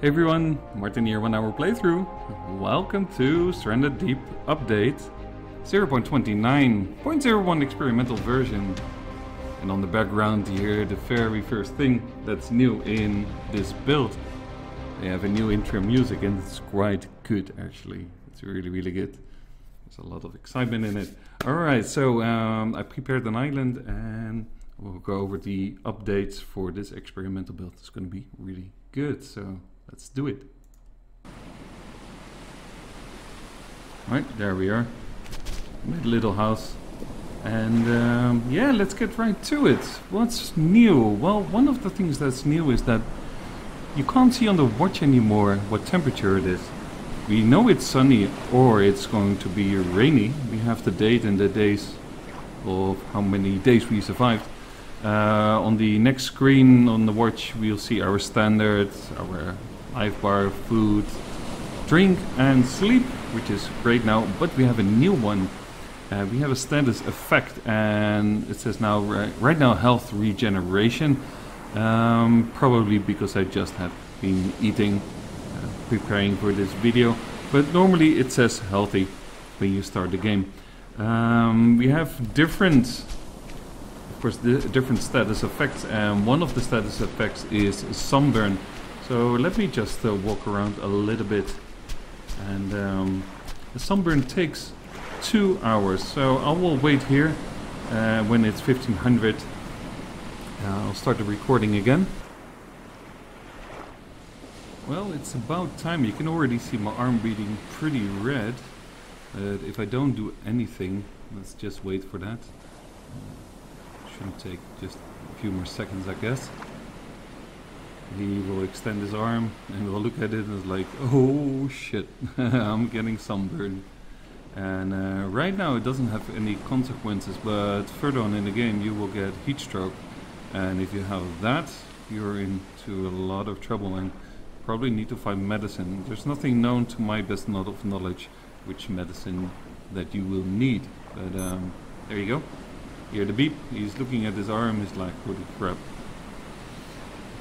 Hey everyone, Martin here, one hour playthrough. Welcome to Stranded Deep Update 0.29.01 experimental version. And on the background here, the very first thing that's new in this build. They have a new intro music and it's quite good actually. It's really, really good. There's a lot of excitement in it. Alright, so um, I prepared an island and we'll go over the updates for this experimental build. It's going to be really good, so let's do it. Right, there we are. A little house. And um, yeah, let's get right to it. What's new? Well, one of the things that's new is that you can't see on the watch anymore what temperature it is. We know it's sunny or it's going to be rainy. We have the date and the days of how many days we survived. Uh, on the next screen on the watch we'll see our standard, our life bar, food, drink and sleep, which is great now, but we have a new one. Uh, we have a status effect and it says now right, now health regeneration. Um, probably because I just have been eating preparing for this video but normally it says healthy when you start the game um, we have different of course different status effects and one of the status effects is sunburn so let me just uh, walk around a little bit and um, the sunburn takes two hours so I will wait here uh, when it's 1500 uh, I'll start the recording again well, it's about time. You can already see my arm beating pretty red. If I don't do anything, let's just wait for that. Shouldn't take just a few more seconds, I guess. He will extend his arm and we'll look at it and it's like, oh shit, I'm getting sunburned. And uh, right now it doesn't have any consequences, but further on in the game you will get heat stroke. And if you have that, you're into a lot of trouble. And probably need to find medicine. There's nothing known to my best of knowledge which medicine that you will need. But um, there you go. Hear the beep. He's looking at his arm. He's like, holy crap.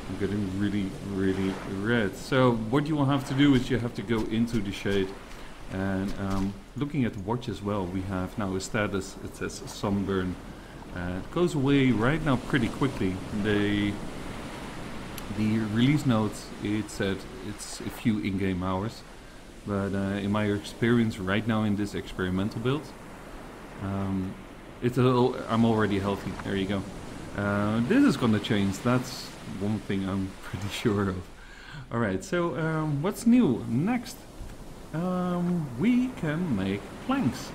I'm getting really, really red. So what you will have to do is you have to go into the shade. And um, looking at the watch as well, we have now a status. It says sunburn. Uh, it goes away right now pretty quickly. They the release notes it said it's a few in-game hours but uh, in my experience right now in this experimental build um, it's a, I'm already healthy there you go uh, this is gonna change. That's one thing I'm pretty sure of. Alright so um, what's new? Next um, we can make planks.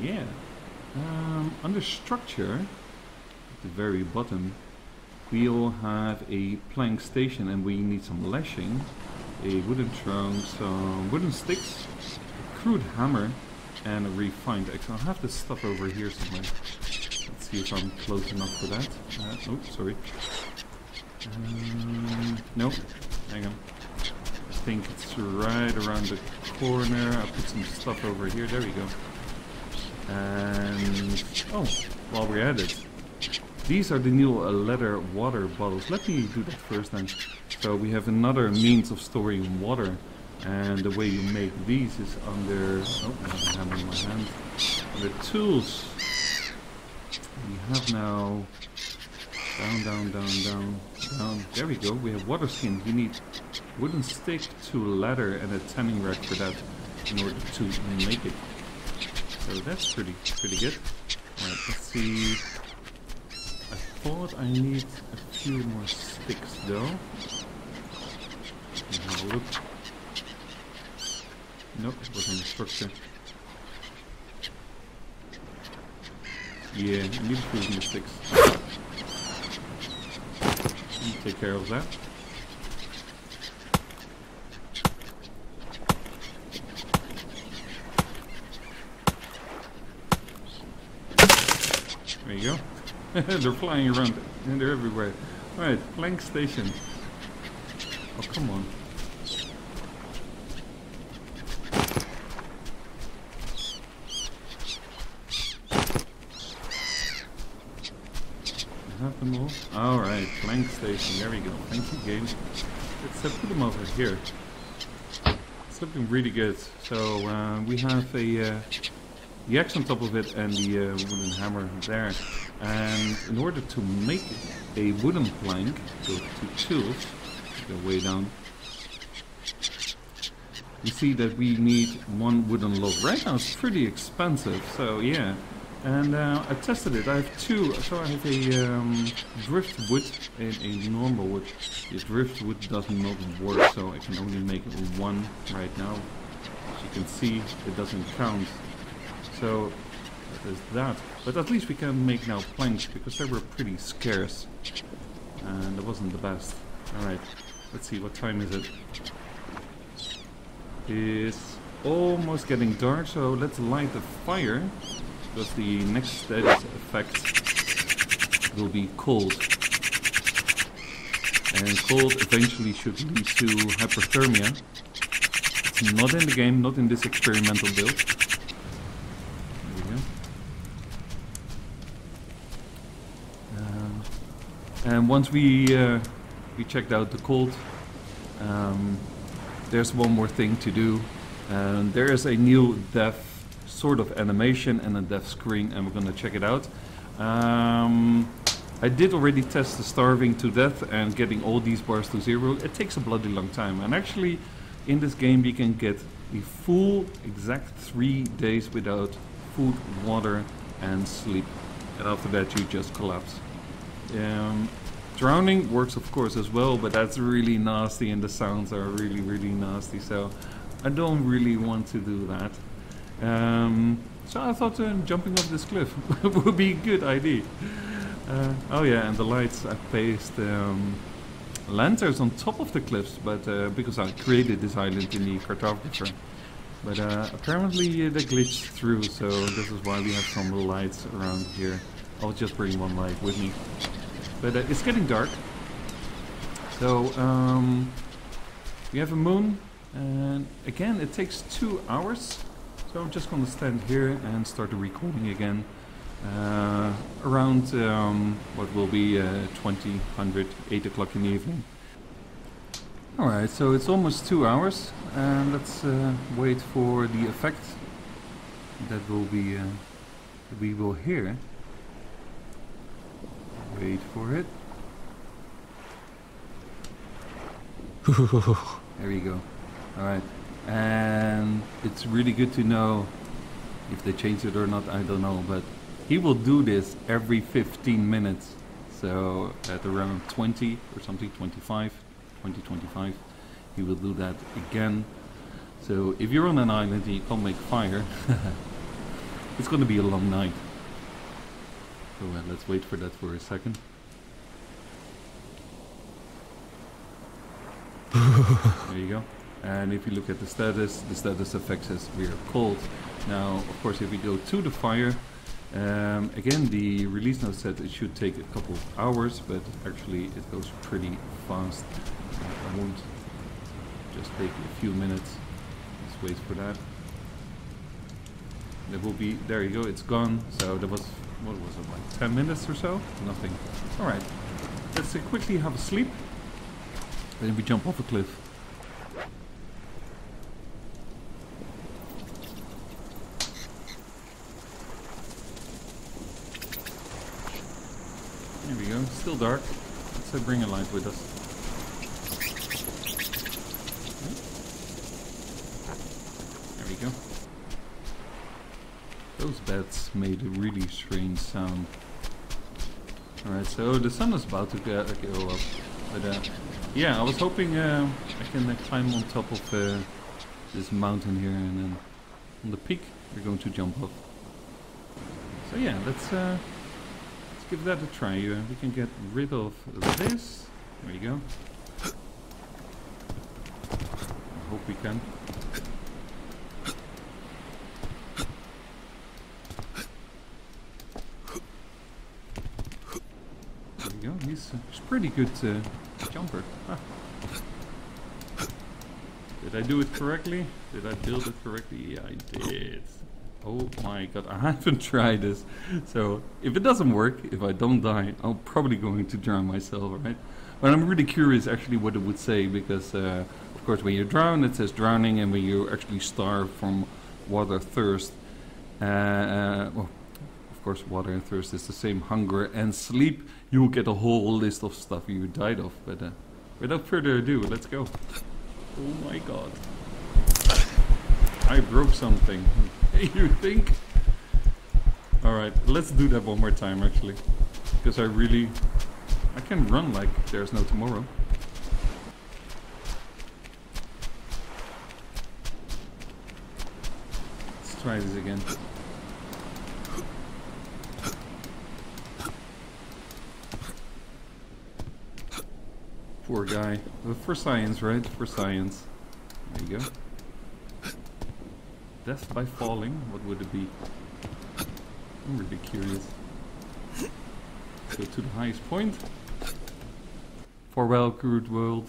Yeah. Um, under structure at the very bottom we'll have a plank station and we need some lashing, a wooden trunk, some wooden sticks, a crude hammer, and a refined axe. I'll have this stuff over here somewhere. See if I'm close enough for that. Uh, oh, sorry. Um, nope. Hang on. I think it's right around the corner. I'll put some stuff over here. There we go. And, oh, while we're at it, these are the new leather water bottles. Let me do that first then. So we have another means of storing water. And the way you make these is under... Oh, I have a in my hand. The tools. We have now... Down, down, down, down, down. There we go. We have water skin. We need wooden stick to ladder and a tanning rack for that in order to make it. So that's pretty pretty good. Let's see I thought I need a few more sticks though. Have a look. Nope, it wasn't the structure. Yeah, need a few more sticks. Take care of that. There you go. they're flying around and they're everywhere. Alright, plank station. Oh, come on. Have them all? Alright, plank station. There we go. Thank you, game. let's uh, put them over here. Looking really good. So uh, we have a uh, the axe on top of it and the uh, wooden hammer there. And in order to make a wooden plank, go to tools, go way down. You see that we need one wooden log. Right now it's pretty expensive, so yeah. And uh, I tested it. I have two. So I have a um, driftwood and a normal wood. The driftwood does not work, so I can only make one right now. As you can see, it doesn't count. So that is that. But at least we can make now planks because they were pretty scarce. And it wasn't the best. Alright, let's see, what time is it? It's almost getting dark, so let's light the fire because the next status effect will be cold. And cold eventually should lead to hyperthermia. It's not in the game, not in this experimental build. Um, and once we uh, we checked out the cold, um, there's one more thing to do. And there is a new death sort of animation and a death screen and we're gonna check it out. Um, I did already test the starving to death and getting all these bars to zero. It takes a bloody long time and actually in this game you can get the full exact three days without food, water and sleep. And after that you just collapse. Um, drowning works of course as well, but that's really nasty and the sounds are really, really nasty. So I don't really want to do that. Um, so I thought uh, jumping off this cliff would be a good idea. Uh, oh yeah, and the lights, I placed um, lanterns on top of the cliffs, but uh, because I created this island in the cartographer. But uh, apparently they glitched through, so this is why we have some lights around here. I'll just bring one light with me. But uh, it's getting dark. So um, we have a moon, and again it takes two hours so I'm just going to stand here and start the recording again. Uh, around um, what will be uh, 20, 100, 8 o'clock in the evening. Alright, so it's almost two hours and let's uh, wait for the effect that will be uh, we will hear. Wait for it. there you go. Alright and it's really good to know if they change it or not I don't know but he will do this every 15 minutes. So at around 20 or something 25 20 25 he will do that again. So if you're on an island and you can't make fire it's gonna be a long night. So uh, let's wait for that for a second. There you go and if you look at the status, the status affects us we are cold. Now, of course, if we go to the fire, um, again, the release note said it should take a couple of hours, but actually it goes pretty fast. I won't just take a few minutes. Let's wait for that. There will be, there you go, it's gone. So there was, what was it, like 10 minutes or so? Nothing. Alright, let's uh, quickly have a sleep. Then we jump off a cliff. Still dark. Let's uh, bring a light with us. There we go. Those bats made a really strange sound. Alright, so the sun is about to go, uh, go up. But uh, yeah, I was hoping uh, I can uh, climb on top of uh, this mountain here and then on the peak we're going to jump off. So yeah, let's give that a try. Uh, we can get rid of this. There you go. I hope we can. There we go. He's, uh, he's pretty good uh, jumper. Huh. Did I do it correctly? Did I build it correctly? Yeah, I did. Oh my god, I haven't tried this. So, if it doesn't work, if I don't die, I'm probably going to drown myself, right? But I'm really curious actually what it would say because, uh, of course, when you drown, it says drowning, and when you actually starve from water thirst, uh, uh, well, of course, water and thirst is the same. Hunger and sleep, you will get a whole list of stuff you died of. But uh, without further ado, let's go. Oh my god. I broke something. you think? Alright, let's do that one more time actually. Because I really... I can run like there's no tomorrow. Let's try this again. Poor guy. For science, right? For science. There you go. Death by falling? What would it be? I'm really curious. Go to the highest point. Farewell, crude world.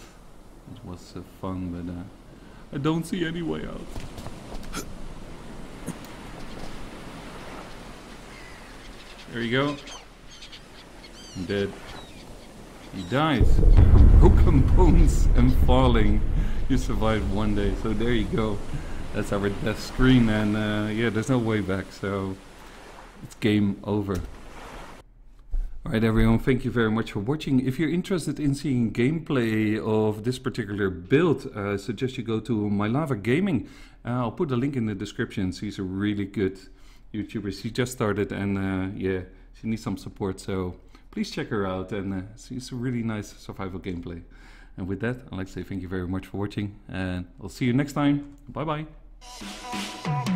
It was uh, fun, but uh, I don't see any way out. There you go. I'm dead. He died. Broken bones and falling. You survived one day, so there you go. That's our death screen, and uh, yeah, there's no way back, so it's game over. Alright everyone, thank you very much for watching. If you're interested in seeing gameplay of this particular build, uh, I suggest you go to Mailava Gaming. Uh, I'll put a link in the description. She's a really good YouTuber. She just started and uh, yeah, she needs some support. So please check her out and uh, she's a really nice survival gameplay. And with that, I'd like to say thank you very much for watching and I'll see you next time. Bye bye. Thank you.